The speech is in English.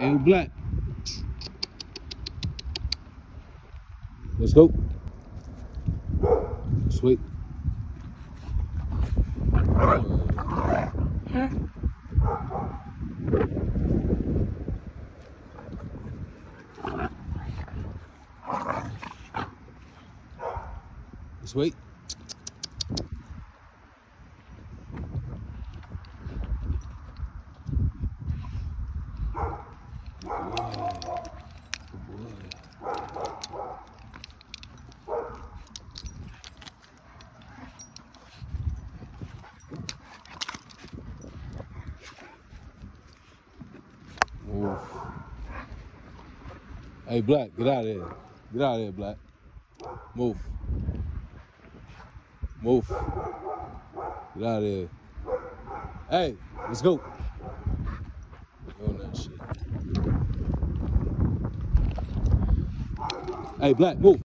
Hey, Black. Let's go. Sweet. Sweet. Oof. Hey, Black, get out of here. Get out of here, Black. Move. Move. Get out of here. Hey, let's go. On that shit. Hey, Black, move.